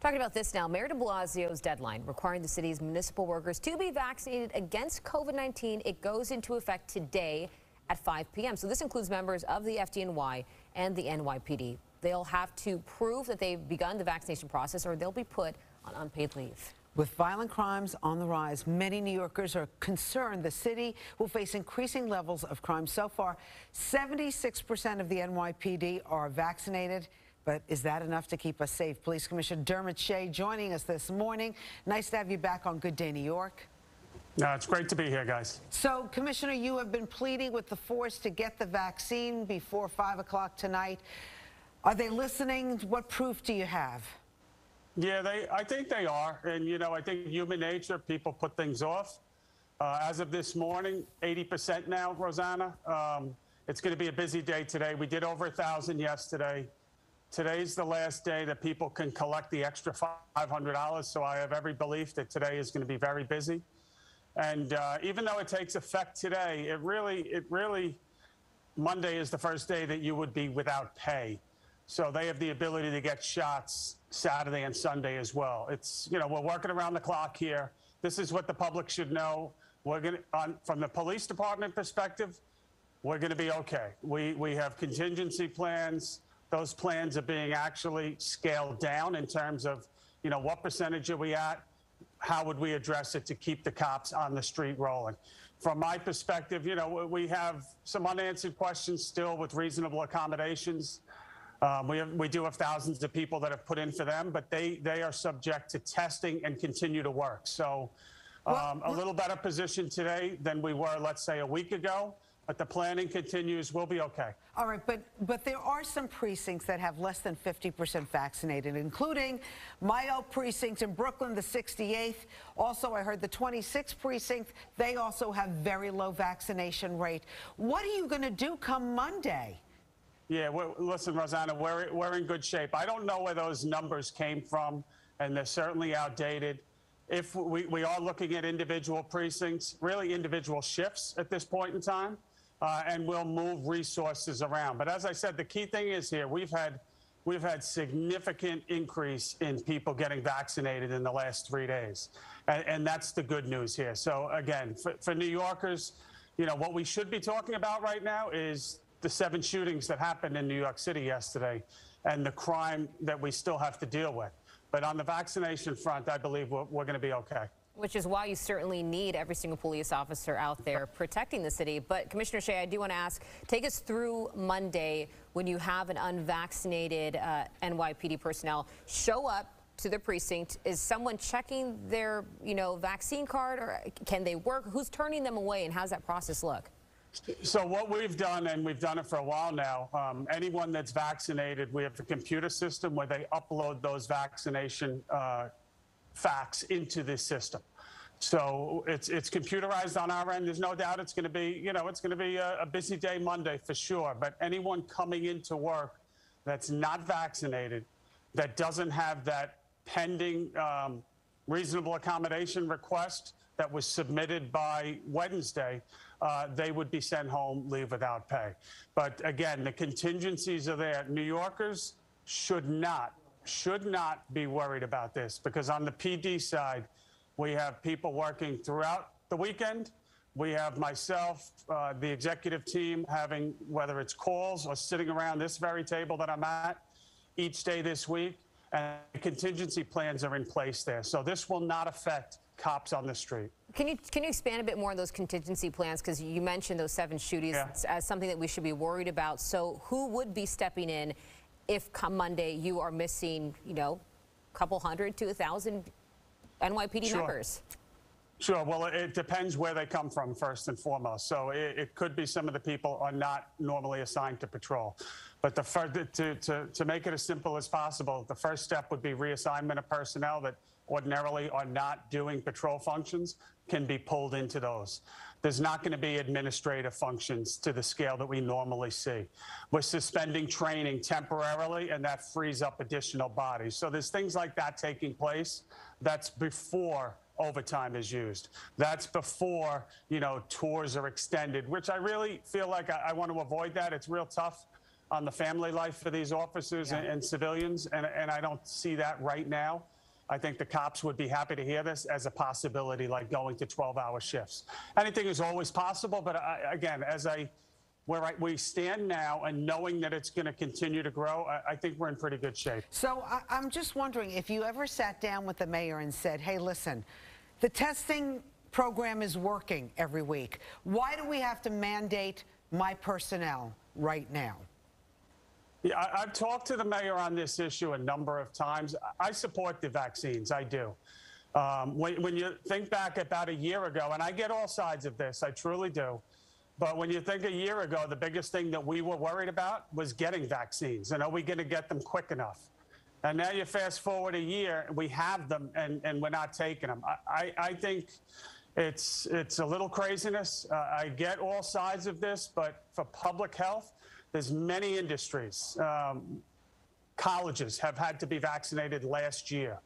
Talking about this now, Mayor de Blasio's deadline requiring the city's municipal workers to be vaccinated against COVID-19. It goes into effect today at 5 p.m. So this includes members of the FDNY and the NYPD. They'll have to prove that they've begun the vaccination process or they'll be put on unpaid leave. With violent crimes on the rise, many New Yorkers are concerned the city will face increasing levels of crime. So far, 76% of the NYPD are vaccinated. But is that enough to keep us safe? Police Commissioner Dermot Shea joining us this morning. Nice to have you back on Good Day New York. No, it's great to be here, guys. So, Commissioner, you have been pleading with the force to get the vaccine before 5 o'clock tonight. Are they listening? What proof do you have? Yeah, they. I think they are. And, you know, I think human nature, people put things off. Uh, as of this morning, 80% now, Rosanna. Um, it's going to be a busy day today. We did over a 1,000 yesterday. Today's the last day that people can collect the extra $500, so I have every belief that today is going to be very busy. And uh, even though it takes effect today, it really, it really, Monday is the first day that you would be without pay. So they have the ability to get shots Saturday and Sunday as well. It's, you know, we're working around the clock here. This is what the public should know. We're going to, from the police department perspective, we're going to be okay. We, we have contingency plans. Those plans are being actually scaled down in terms of, you know, what percentage are we at? How would we address it to keep the cops on the street rolling? From my perspective, you know, we have some unanswered questions still with reasonable accommodations. Um, we, have, we do have thousands of people that have put in for them, but they, they are subject to testing and continue to work. So um, well, a little better position today than we were, let's say, a week ago but the planning continues. We'll be okay. All right, but but there are some precincts that have less than 50% vaccinated, including Mayo precinct in Brooklyn, the 68th. Also, I heard the 26th precinct. They also have very low vaccination rate. What are you going to do come Monday? Yeah, listen, Rosanna, we're, we're in good shape. I don't know where those numbers came from, and they're certainly outdated if we, we are looking at individual precincts, really individual shifts at this point in time uh, and we'll move resources around. But as I said, the key thing is here we've had we've had significant increase in people getting vaccinated in the last three days, and, and that's the good news here. So again, for, for New Yorkers, you know what we should be talking about right now is the seven shootings that happened in New York City yesterday, and the crime that we still have to deal with. But on the vaccination front, I believe we're, we're going to be okay. Which is why you certainly need every single police officer out there protecting the city. But Commissioner Shea, I do want to ask, take us through Monday when you have an unvaccinated uh, NYPD personnel show up to the precinct. Is someone checking their, you know, vaccine card or can they work? Who's turning them away and how's that process look? So what we've done, and we've done it for a while now, um, anyone that's vaccinated, we have a computer system where they upload those vaccination uh, facts into this system. So it's it's computerized on our end. There's no doubt it's going to be you know it's going to be a, a, busy day Monday for sure. But anyone coming into work that's not vaccinated, that doesn't have that pending um, reasonable accommodation request that was submitted by Wednesday, uh, they would be sent home leave without pay. But again, the contingencies are there. New Yorkers should not should not be worried about this because on the PD side, we have people working throughout the weekend. We have myself, uh, the executive team, having whether it's calls or sitting around this very table that I'm at each day this week. And contingency plans are in place there. So this will not affect cops on the street. Can you can you expand a bit more on those contingency plans? Because you mentioned those seven shootings yeah. as something that we should be worried about. So who would be stepping in if come Monday you are missing, you know, a couple hundred to a thousand NYPD sure. members? Sure. Well, it depends where they come from, first and foremost. So it, it could be some of the people are not normally assigned to patrol. But the to, to, to make it as simple as possible, the first step would be reassignment of personnel that ordinarily are not doing patrol functions can be pulled into those. There's not going to be administrative functions to the scale that we normally see. We're suspending training temporarily, and that frees up additional bodies. So there's things like that taking place. That's before overtime is used. That's before, you know, tours are extended, which I really feel like I, I want to avoid that. It's real tough on the family life for these officers and, and civilians, and, and I don't see that right now. I think the cops would be happy to hear this as a possibility, like going to 12-hour shifts. Anything is always possible, but I, again, as I where I, we stand now, and knowing that it's going to continue to grow, I, I think we're in pretty good shape. So I, I'm just wondering if you ever sat down with the mayor and said, hey, listen, the testing program is working every week. Why do we have to mandate my personnel right now? Yeah, I, I've talked to the mayor on this issue a number of times. I I support the vaccines, I do. Um, when, when you think back about a year ago, and I get all sides of this, I truly do. But when you think a year ago, the biggest thing that we were worried about was getting vaccines. And are we going to get them quick enough? And now you fast forward a year, we have them, and, and we're not taking them. I, I, I think it's it's a little craziness. Uh, I get all sides of this, but for public health, there's many industries. Um, colleges have had to be vaccinated last year.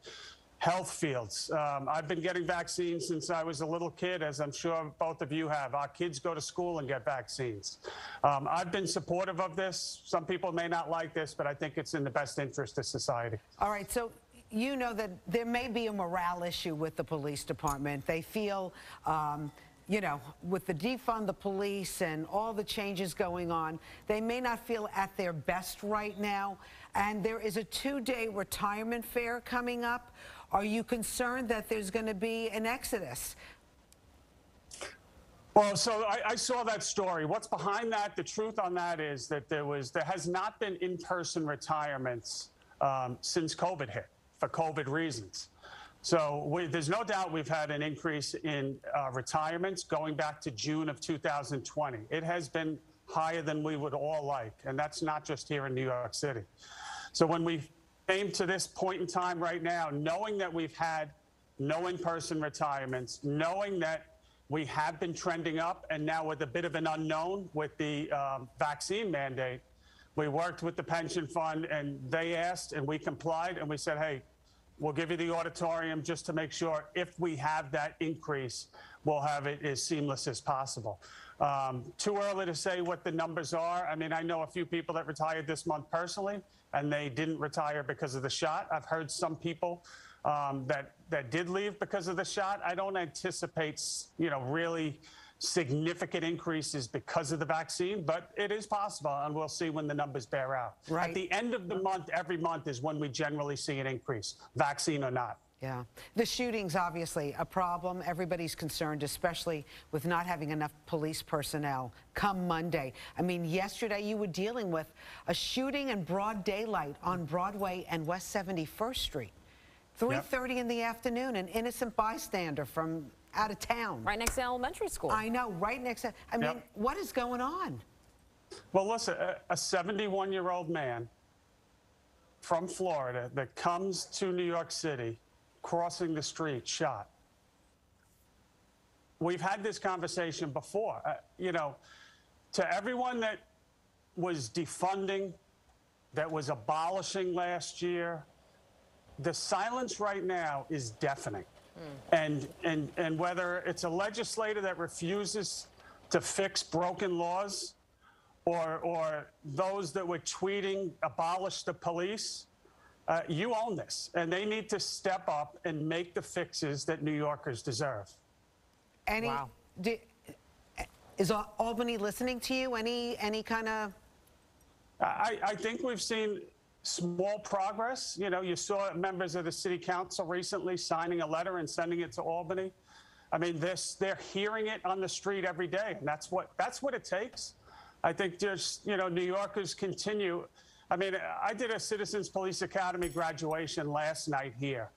Health fields. Um, I've been getting vaccines since I was a little kid, as I'm sure both of you have. Our kids go to school and get vaccines. Um, I've been supportive of this. Some people may not like this, but I think it's in the best interest of society. All right, so you know that there may be a morale issue with the police department. They feel, um, you know, with the defund the police and all the changes going on, they may not feel at their best right now. And there is a two day retirement fair coming up. Are you concerned that there's going to be an exodus? Well, so I, I, saw that story. What's behind that? The truth on that is that there was there has not been in-person retirements um, since COVID hit for COVID reasons. So we, there's no doubt we've had an increase in uh, retirements going back to June of 2020. It has been higher than we would all like, and that's not just here in New York City. So when we came to this point in time right now, knowing that we've had no in-person retirements, knowing that we have been trending up, and now with a bit of an unknown with the um, vaccine mandate, we worked with the pension fund, and they asked, and we complied, and we said, hey, we'll give you the auditorium just to make sure if we have that increase, we'll have it as seamless as possible. Um, too early to say what the numbers are. I mean, I know a few people that retired this month personally, and they didn't retire because of the shot. I've heard some people um, that that did leave because of the shot. I don't anticipate, you know, really significant increases because of the vaccine, but it is possible, and we'll see when the numbers bear out. Right. At the end of the month, every month is when we generally see an increase, vaccine or not. Yeah. The shooting's obviously a problem. Everybody's concerned, especially with not having enough police personnel come Monday. I mean, yesterday you were dealing with a shooting in broad daylight on Broadway and West 71st Street. 3.30 in the afternoon, an innocent bystander from out of town. Right next to elementary school. I know, right next to, I mean, Yep. what is going on? Well, listen, a 71 year old man from Florida that comes to New York City, crossing the street, shot. We've had this conversation before. Uh, you know, to everyone that was defunding, that was abolishing last year, the silence right now is deafening. And, and, and whether it's a legislator that refuses to fix broken laws or, or those that were tweeting, abolish the police, uh, you own this. And they need to step up and make the fixes that New Yorkers deserve. Any, Wow. do- is Albany listening to you? Any, any kind of, I, I think we've seen small progress. You know, you saw members of the city council recently signing a letter and sending it to Albany. I mean, this they're hearing it on the street every day, and that's what that's what it takes. I think just you know, New Yorkers continue. I mean, I did a Citizens Police Academy graduation last night here.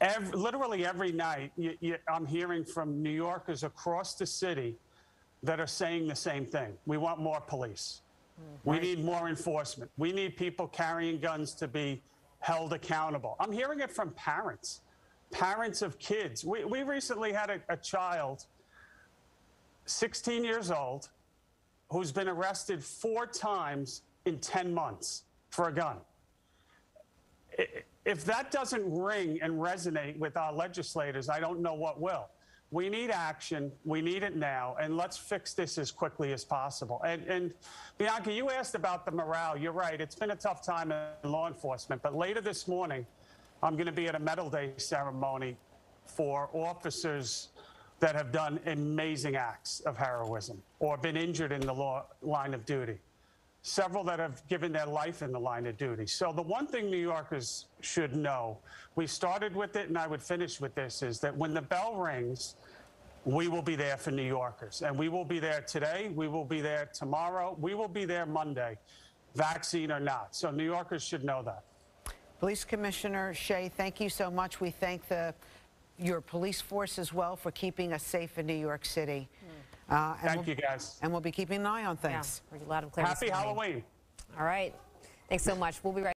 Every, literally every night, you, you, I'm hearing from New Yorkers across the city that are saying the same thing. We want more police. We need more enforcement. We need people carrying guns to be held accountable. I'm hearing it from parents, parents of kids. We, we recently had a, a child, 16 years old, who's been arrested four times in 10 months for a gun. If that doesn't ring and resonate with our legislators, I don't know what will. We need action. We need it now. And let's fix this as quickly as possible. And, and Bianca, you asked about the morale. You're right. It's been a tough time in law enforcement. But later this morning, I'm going to be at a Medal Day ceremony for officers that have done amazing acts of heroism or been injured in the law, line of duty. Several that have given their life in the line of duty. So, the one thing New Yorkers should know we started with it, and I would finish with this is that when the bell rings, we will be there for New Yorkers. And we will be there today. We will be there tomorrow. We will be there Monday, vaccine or not. So, New Yorkers should know that. Police Commissioner Shea, thank you so much. We thank the your police force as well for keeping us safe in New York City. Uh, and Thank we'll- you, guys. And we'll be keeping an eye on Yeah, things. we're loud and clear. Happy. Halloween. All right. Thanks so much. We'll be right